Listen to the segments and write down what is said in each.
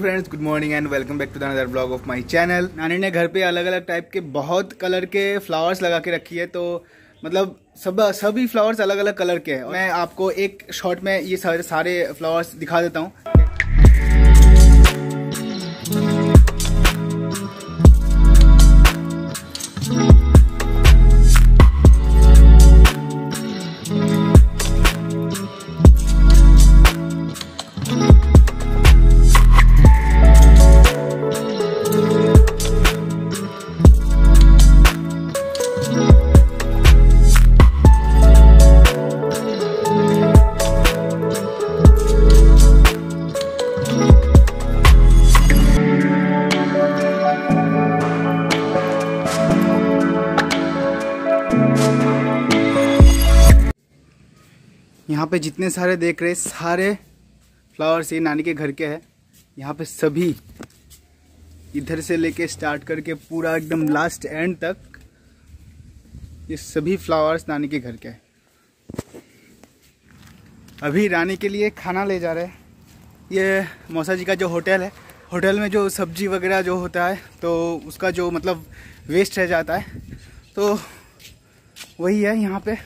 Friends good morning and welcome back to the blog of my channel नानी ने घर पे अलग अलग टाइप के बहुत कलर के फ्लावर्स लगा के रखी है तो मतलब सब, सभी फ्लावर्स अलग अलग कलर के हैं। मैं आपको एक शॉट में ये सारे सारे फ्लावर्स दिखा देता हूँ। यहाँ पे जितने सारे देख रहे सारे फ्लावर्स ये नानी के घर के हैं। यहाँ पे सभी इधर से लेके स्टार्ट करके पूरा एकदम लास्ट एंड तक ये सभी फ्लावर्स नानी के घर के हैं। अभी रानी के लिए खाना ले जा रहे हैं। ये मौसा जी का जो होटल है, होटल में जो सब्ज़ी वगैरह जो होता है तो उसका जो मतलब वेस्ट रह जाता है। तो वही है यहाँ पे।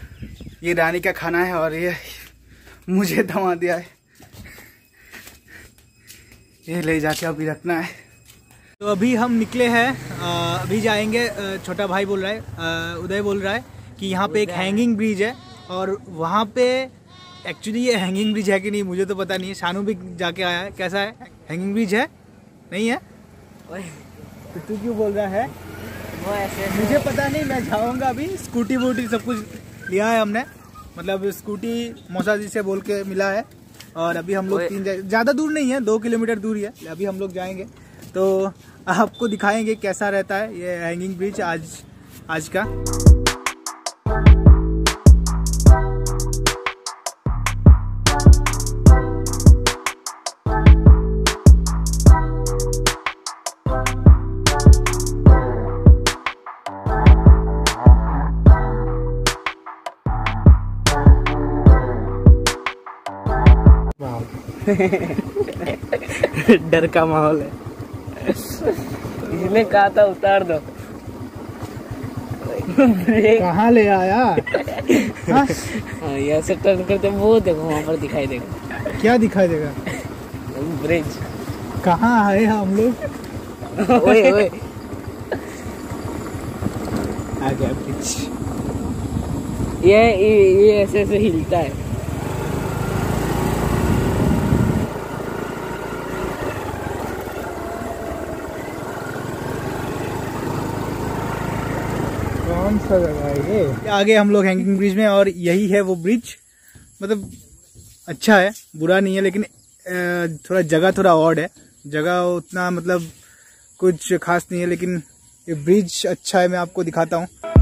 ये रानी का खाना है और ये मुझे दवा दिया है। ये ले जाके अभी रखना है। तो अभी हम निकले हैं अभी जाएँगे छोटा भाई बोल रहा है उदय बोल रहा है कि यहाँ पे एक हैंगिंग ब्रिज है और वहाँ पे एक्चुअली ये हैंगिंग ब्रिज है कि नहीं मुझे तो पता नहीं है। शानू भी जाके आया है। कैसा है? हैंगिंग ब्रिज है? नहीं है? तो तू क्यों बोल रहा है? वो ऐसे। मुझे पता नहीं मैं जाऊँगा अभी। स्कूटी वूटी सब कुछ लिया है हमने। मतलब स्कूटी मौसा जी से बोल के मिला है। और अभी हम लोग तीन ज़्यादा दूर नहीं है दो किलोमीटर दूर ही है। अभी हम लोग जाएँगे। तो आपको दिखाएँगे कैसा रहता है ये हैंगिंग ब्रिज आज आज का। डर का माहौल है। इसने कहा था उतार दो। कहाँ ले आया? हाँ, ऐसे टर्न करते वो देखो वहाँ पर दिखाई देगा। क्या दिखाई देगा? ब्रिज कहाँ आए हम लोग? ओए ओए। आ गया ब्रिज ये ये ऐसे ऐसे हिलता है। कौन सा जगह है ये आगे हम लोग हैंगिंग ब्रिज में और यही है वो ब्रिज मतलब अच्छा है, बुरा नहीं है, लेकिन थोड़ा जगह थोड़ा ऑड है. जगह उतना मतलब कुछ खास नहीं है, लेकिन ये ब्रिज अच्छा है, मैं आपको दिखाता हूँ.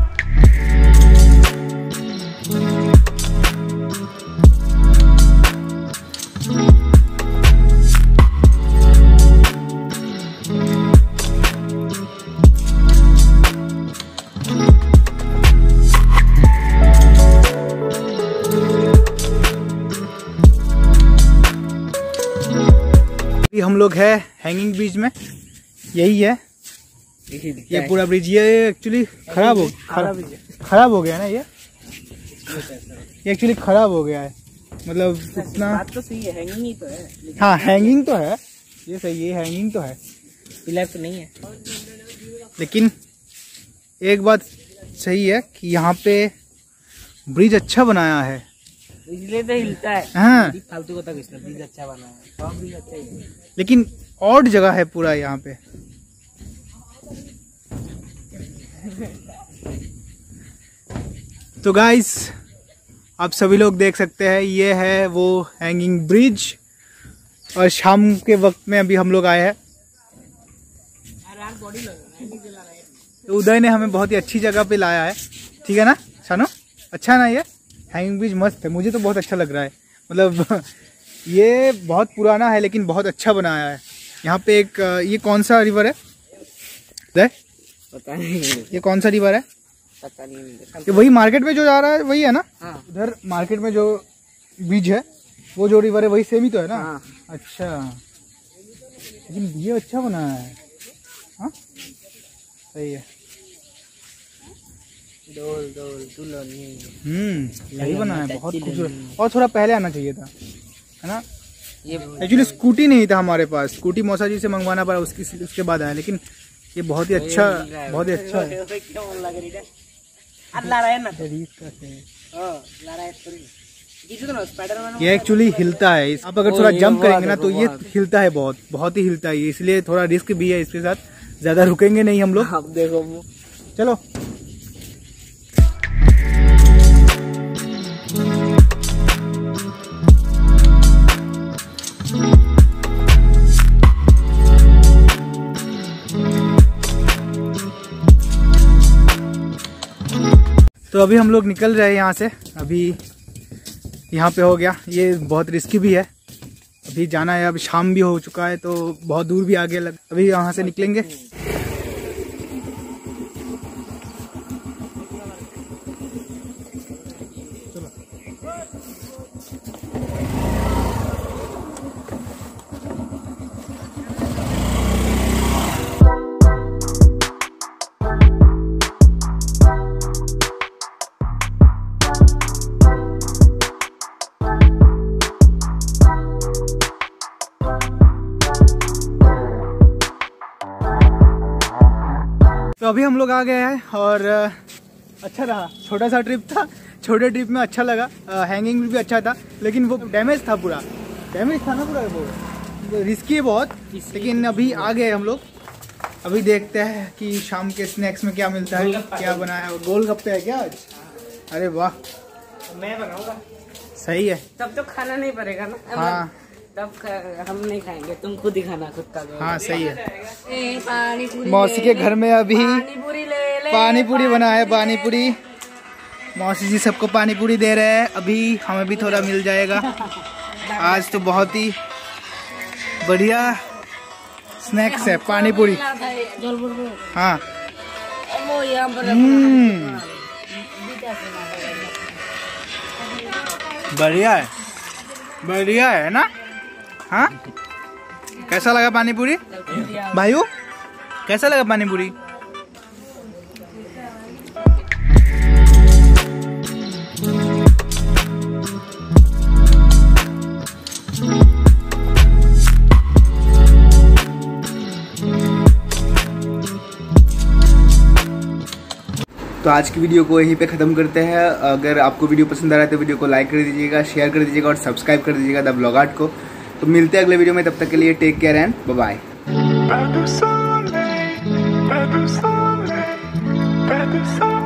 लोग है हैंगिंग ब्रिज में। यही है। ये पूरा ब्रिज ये एक्चुअली खराब हो खराब हो। गया ना ये? ये एक्चुअली खराब हो गया है। मतलब इतना तो सही है हैंगिंग ही तो है हाँ हैंगिंग तो है। ये सही है हैंगिंग तो है। पिलर तो नहीं है। लेकिन एक बात सही है कि यहाँ पे ब्रिज अच्छा बनाया है। इसलिए तो हिलता है। हाँ। फालतू को तक ब्रिज अच्छा बना है। ब्रिज अच्छा ही है। लेकिन ऑड जगह है पूरा यहाँ पे। तो गाइस आप सभी लोग देख सकते हैं, ये है वो हैंगिंग ब्रिज और शाम के वक्त में अभी हम लोग आए हैं। तो उदय ने हमें बहुत ही अच्छी जगह पे लाया है। ठीक है ना, शानो? अच्छा ना ये? हैंगिंग ब्रिज मस्त है। मुझे तो बहुत अच्छा लग रहा है। मतलब ये बहुत पुराना है लेकिन बहुत अच्छा बनाया है। यहाँ पे एक ये कौन सा रिवर है? दे? पता नहीं ये कौन सा रिवर है? पता नहीं ये वही मार्केट में जो जा रहा है वही है ना? हाँ। उधर मार्केट में जो बीज है वो जो रिवर है वही सेम ही तो है ना? हाँ। अच्छा। लेकिन ये अच्छा बनाया है। हाँ? सही है। डोल डोल हम्म सही बना है बहुत खूबसूरत। और थोड़ा पहले आना चाहिए था। है ना? ये एक्चुअली स्कूटी नहीं था हमारे पास। स्कूटी मौसा जी से मंगवाना पड़ा उसकी उसके बाद आया लेकिन ये बहुत ही अच्छा बहुत ही अच्छा है। ये एक्चुअली हिलता है। आप अगर थोड़ा जंप करेंगे ना तो ये हिलता है बहुत। बहुत ही हिलता है। इसलिए थोड़ा रिस्क भी है इसके साथ। ज़्यादा रुकेंगे नहीं हम लोग। देखो। चलो। तो अभी हम लोग निकल रहे हैं यहाँ से। अभी यहाँ पे हो गया। ये बहुत रिस्की भी है। अभी जाना है, अब शाम भी हो चुका है तो बहुत दूर भी आगे लग अभी यहाँ से निकलेंगे। तो अभी हम लोग आ गए हैं और अच्छा रहा। छोटा सा ट्रिप था छोटे ट्रिप में अच्छा लगा। हैंगिंग भी अच्छा था लेकिन वो डैमेज था पूरा। डैमेज था ना पूरा वो। रिस्की है बहुत लेकिन अभी आ गए हम लोग। अभी देखते हैं कि शाम के स्नैक्स में क्या मिलता है क्या बना है। गोलगप्पे है क्या आज? अरे वाह। मैं बनाऊँगा। सही है। तब तो खाना नहीं पड़ेगा ना। हाँ। तब हम नहीं खाएँगे। तुम खुद ही खाना खुद का हाँ सही है। मौसी के घर में अभी पानी पूरी ले ले पानी पूरी बना है पानी पूरी मौसी जी सबको पानी पूरी दे रहे हैं। अभी हमें भी थोड़ा मिल जाएगा। आज तो बहुत ही बढ़िया स्नैक्स है पानी पूरी हाँ। हम्म, बढ़िया है। बढ़िया है ना? हाँ? कैसा लगा पानी पूरी भाइयों कैसा लगा पानी पूरी तो आज की वीडियो को यहीं पे ख़त्म करते हैं। अगर आपको वीडियो पसंद आ रहा है तो वीडियो को लाइक कर दीजिएगा शेयर कर दीजिएगा और सब्सक्राइब कर दीजिएगा द ब्लॉग आर्ट को। तो मिलते हैं अगले वीडियो में, तब तक के लिए take care and bye Pas